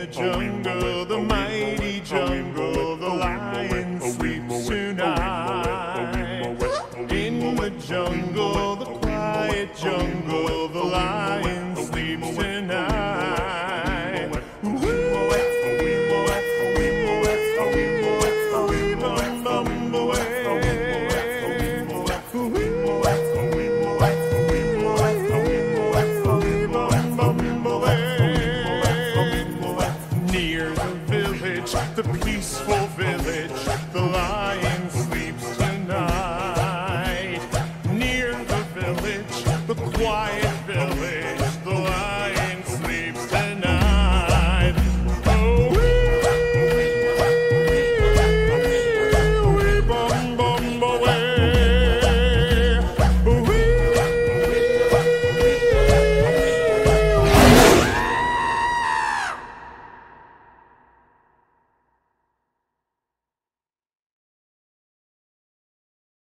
The jungle, the mighty jungle, the lion sleeps tonight. In the jungle, the village, the lion sleeps tonight. Near the village, the quiet